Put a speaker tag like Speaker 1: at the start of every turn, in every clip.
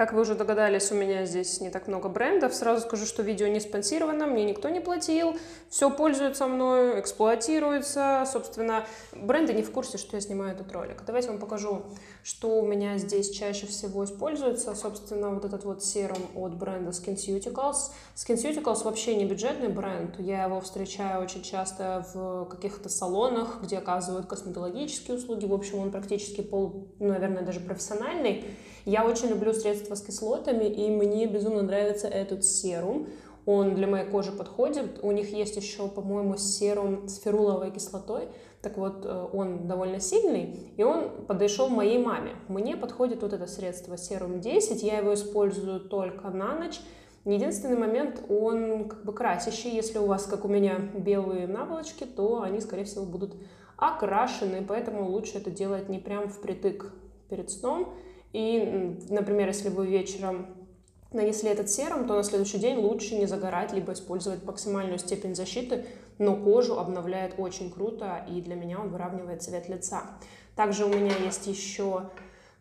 Speaker 1: Как вы уже догадались, у меня здесь не так много брендов. Сразу скажу, что видео не спонсировано, мне никто не платил. Все пользуется мною, эксплуатируется. Собственно, бренды не в курсе, что я снимаю этот ролик. Давайте вам покажу, что у меня здесь чаще всего используется. Собственно, вот этот вот серум от бренда SkinCeuticals. SkinCeuticals вообще не бюджетный бренд. Я его встречаю очень часто в каких-то салонах, где оказывают косметологические услуги. В общем, он практически пол, ну, наверное, даже профессиональный. Я очень люблю средства с кислотами, и мне безумно нравится этот серум. Он для моей кожи подходит. У них есть еще, по-моему, серум с феруловой кислотой. Так вот, э, он довольно сильный, и он подошел моей маме. Мне подходит вот это средство серум 10. Я его использую только на ночь. Единственный момент, он как бы красящий. Если у вас, как у меня, белые наволочки, то они, скорее всего, будут окрашены, поэтому лучше это делать не прям впритык перед сном, и, например, если вы вечером нанесли этот серум, то на следующий день лучше не загорать, либо использовать максимальную степень защиты, но кожу обновляет очень круто, и для меня он выравнивает цвет лица. Также у меня есть еще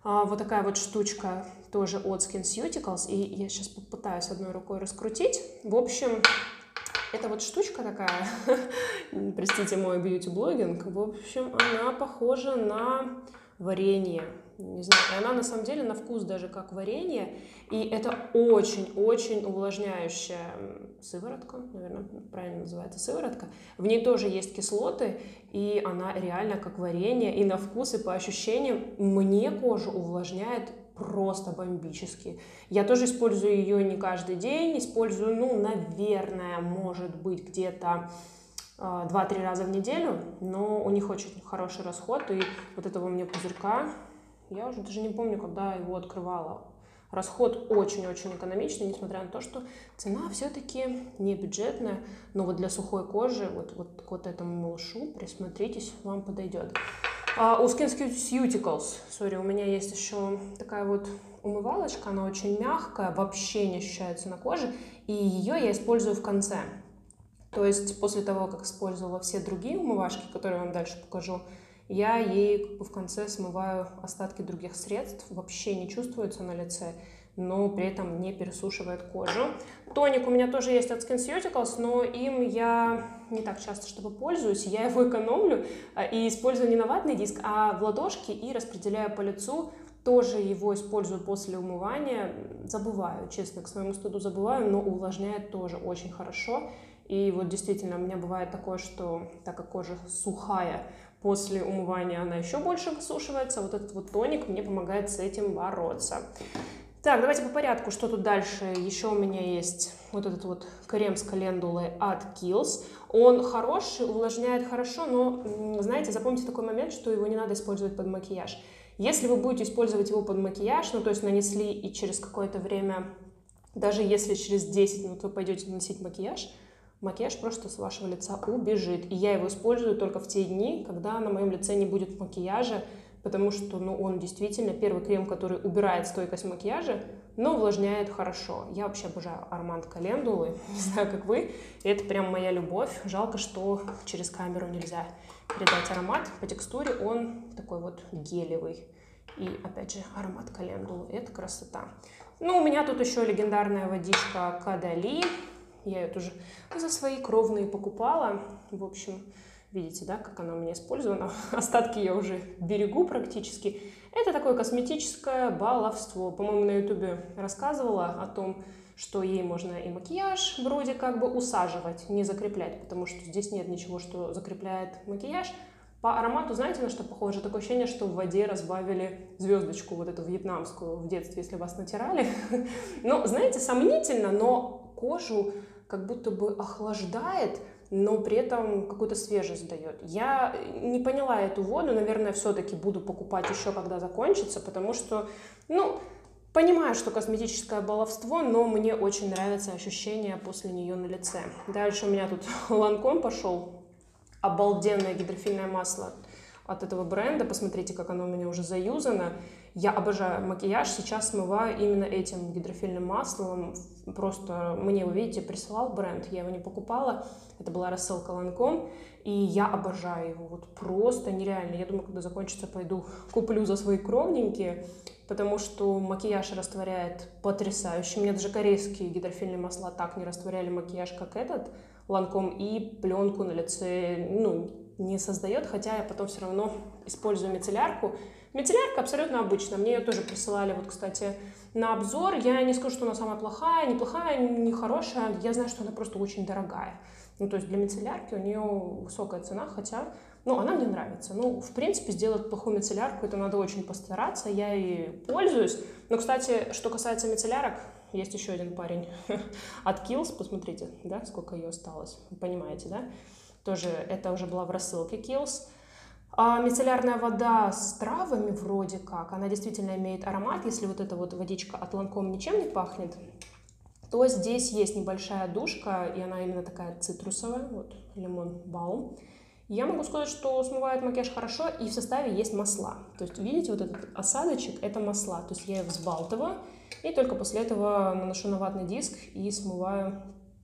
Speaker 1: а, вот такая вот штучка, тоже от SkinCeuticals, и я сейчас попытаюсь одной рукой раскрутить. В общем, это вот штучка такая, простите мой бьюти-блогинг, в общем, она похожа на варенье не знаю, и она на самом деле на вкус даже как варенье, и это очень-очень увлажняющая сыворотка, наверное, правильно называется сыворотка. В ней тоже есть кислоты, и она реально как варенье, и на вкус, и по ощущениям мне кожу увлажняет просто бомбически. Я тоже использую ее не каждый день, использую, ну, наверное, может быть, где-то 2-3 а, раза в неделю, но у них очень хороший расход, и вот этого мне пузырька я уже даже не помню, когда его открывала. Расход очень-очень экономичный, несмотря на то, что цена все-таки не бюджетная, но вот для сухой кожи, вот, вот к вот этому малышу присмотритесь, вам подойдет. А у SkinCeuticals, сори, у меня есть еще такая вот умывалочка, она очень мягкая, вообще не ощущается на коже, и ее я использую в конце. То есть после того, как использовала все другие умывашки, которые я вам дальше покажу, я ей в конце смываю остатки других средств, вообще не чувствуется на лице, но при этом не пересушивает кожу. Тоник у меня тоже есть от SkinCeuticals, но им я не так часто, чтобы пользуюсь. Я его экономлю а, и использую не на ватный диск, а в ладошки и распределяю по лицу. Тоже его использую после умывания. Забываю, честно, к своему стыду забываю, но увлажняет тоже очень хорошо. И вот действительно у меня бывает такое, что так как кожа сухая, После умывания она еще больше высушивается. Вот этот вот тоник мне помогает с этим бороться. Так, давайте по порядку, что тут дальше. Еще у меня есть вот этот вот крем с календулой от Kiehl's. Он хороший, увлажняет хорошо, но, знаете, запомните такой момент, что его не надо использовать под макияж. Если вы будете использовать его под макияж, ну то есть нанесли и через какое-то время, даже если через 10 минут вы пойдете наносить макияж, макияж просто с вашего лица убежит. И я его использую только в те дни, когда на моем лице не будет макияжа, потому что ну, он действительно первый крем, который убирает стойкость макияжа, но увлажняет хорошо. Я вообще обожаю аромат календулы, не знаю, как вы. Это прям моя любовь. Жалко, что через камеру нельзя передать аромат. По текстуре он такой вот гелевый. И опять же аромат календулы. Это красота. Ну, у меня тут еще легендарная водичка Кадали. Я ее тоже за свои кровные покупала. В общем, видите, да, как она у меня использована. Остатки я уже берегу практически. Это такое косметическое баловство. По-моему, на ютубе рассказывала о том, что ей можно и макияж вроде как бы усаживать, не закреплять, потому что здесь нет ничего, что закрепляет макияж. По аромату, знаете, на что похоже? Такое ощущение, что в воде разбавили звездочку вот эту вьетнамскую в детстве, если вас натирали. Ну, знаете, сомнительно, но кожу как будто бы охлаждает, но при этом какую-то свежесть дает. Я не поняла эту воду, наверное, все-таки буду покупать еще, когда закончится, потому что, ну, понимаю, что косметическое баловство, но мне очень нравится ощущение после нее на лице. Дальше у меня тут ланком пошел, обалденное гидрофильное масло от этого бренда. Посмотрите, как оно у меня уже заюзано. Я обожаю макияж, сейчас смываю именно этим гидрофильным маслом. Просто мне, вы видите, присылал бренд, я его не покупала. Это была рассылка Ланком, и я обожаю его. Вот просто нереально. Я думаю, когда закончится, пойду куплю за свои кровненькие. потому что макияж растворяет потрясающе. Мне даже корейские гидрофильные масла так не растворяли макияж, как этот ланком, и пленку на лице, ну, не создает, хотя я потом все равно использую мицеллярку. Мицеллярка абсолютно обычная, мне ее тоже присылали, вот, кстати, на обзор. Я не скажу, что она самая плохая, не плохая, не хорошая, я знаю, что она просто очень дорогая. Ну, то есть для мицеллярки у нее высокая цена, хотя, ну, она мне нравится. Ну, в принципе, сделать плохую мицеллярку, это надо очень постараться, я и пользуюсь. Но, кстати, что касается мицеллярок, есть еще один парень от Kills, посмотрите, да, сколько ее осталось, понимаете, да? Тоже это уже была в рассылке Kills. А мицеллярная вода с травами вроде как, она действительно имеет аромат, если вот эта вот водичка от Ланком ничем не пахнет, то здесь есть небольшая душка, и она именно такая цитрусовая, вот лимон баум. Я могу сказать, что смывает макияж хорошо, и в составе есть масла. То есть, видите, вот этот осадочек – это масла. То есть я их взбалтываю, и только после этого наношу на ватный диск и смываю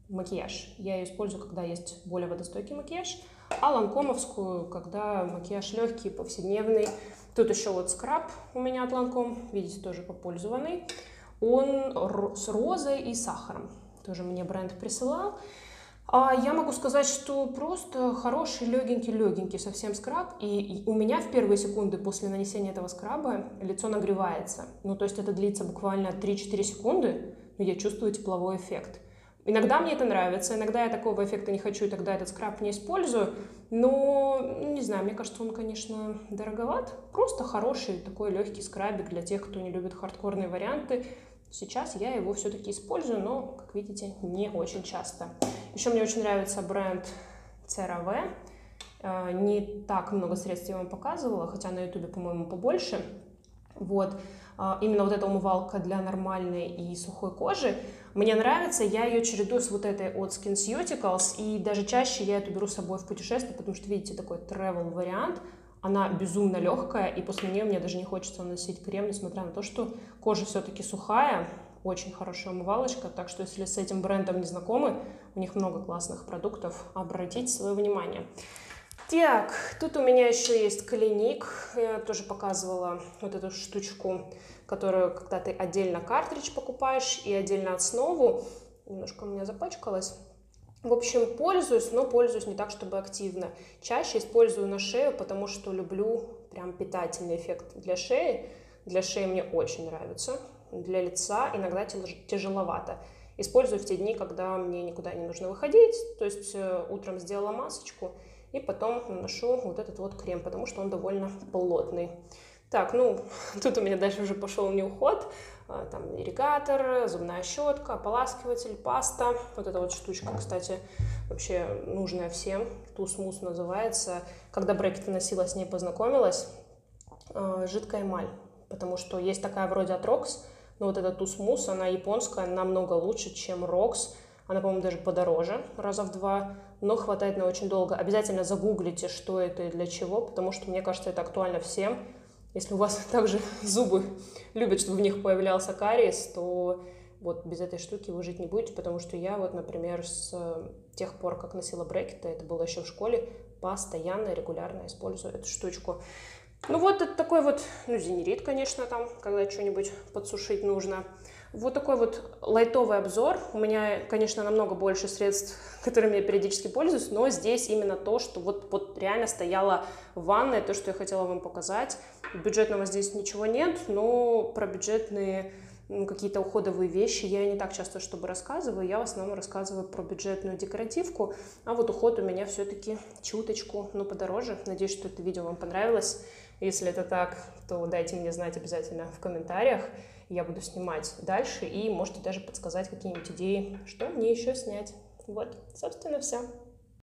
Speaker 1: макияж. Я ее использую, когда есть более водостойкий макияж, а ланкомовскую, когда макияж легкий, повседневный. Тут еще вот скраб у меня от Ланком, видите, тоже попользованный. Он с розой и сахаром. Тоже мне бренд присылал. А я могу сказать, что просто хороший, легенький-легенький совсем скраб. И у меня в первые секунды после нанесения этого скраба лицо нагревается. Ну, то есть это длится буквально 3-4 секунды, но я чувствую тепловой эффект. Иногда мне это нравится, иногда я такого эффекта не хочу, и тогда этот скраб не использую. Но, ну, не знаю, мне кажется, он, конечно, дороговат. Просто хороший такой легкий скрабик для тех, кто не любит хардкорные варианты. Сейчас я его все-таки использую, но, как видите, не очень часто. Еще мне очень нравится бренд CeraVe. Э, не так много средств я вам показывала, хотя на ютубе, по-моему, побольше. Вот. Э, именно вот эта умывалка для нормальной и сухой кожи. Мне нравится, я ее чередую с вот этой от SkinCeuticals, и даже чаще я эту беру с собой в путешествие, потому что, видите, такой travel вариант – она безумно легкая, и после нее мне даже не хочется наносить крем, несмотря на то, что кожа все-таки сухая, очень хорошая умывалочка, так что если с этим брендом не знакомы, у них много классных продуктов, обратите свое внимание. Так, тут у меня еще есть клиник, я тоже показывала вот эту штучку, которую, когда ты отдельно картридж покупаешь и отдельно основу, немножко у меня запачкалась, в общем, пользуюсь, но пользуюсь не так, чтобы активно. Чаще использую на шею, потому что люблю прям питательный эффект для шеи. Для шеи мне очень нравится. Для лица иногда тяжеловато. Использую в те дни, когда мне никуда не нужно выходить. То есть э, утром сделала масочку и потом наношу вот этот вот крем, потому что он довольно плотный. Так, ну, тут у меня дальше уже пошел не уход. А, там ирригатор, зубная щетка, ополаскиватель, паста. Вот эта вот штучка, кстати, вообще нужная всем. Тусмус называется. Когда брекеты носила, с ней познакомилась. А, жидкая эмаль. Потому что есть такая вроде от Rox, но вот эта Тусмус, она японская, намного лучше, чем Rox. Она, по-моему, даже подороже, раза в два, но хватает на очень долго. Обязательно загуглите, что это и для чего, потому что, мне кажется, это актуально всем. Если у вас также зубы любят, чтобы в них появлялся кариес, то вот без этой штуки вы жить не будете, потому что я вот, например, с тех пор, как носила брекеты, это было еще в школе, постоянно, регулярно использую эту штучку. Ну вот это такой вот, ну, зенерит, конечно, там, когда что-нибудь подсушить нужно. Вот такой вот лайтовый обзор. У меня, конечно, намного больше средств, которыми я периодически пользуюсь, но здесь именно то, что вот, вот реально стояла в ванной, то, что я хотела вам показать. Бюджетного здесь ничего нет, но про бюджетные ну, какие-то уходовые вещи я не так часто, чтобы рассказываю. Я в основном рассказываю про бюджетную декоративку, а вот уход у меня все-таки чуточку, ну, подороже. Надеюсь, что это видео вам понравилось. Если это так, то дайте мне знать обязательно в комментариях я буду снимать дальше, и можете даже подсказать какие-нибудь идеи, что мне еще снять. Вот, собственно, все.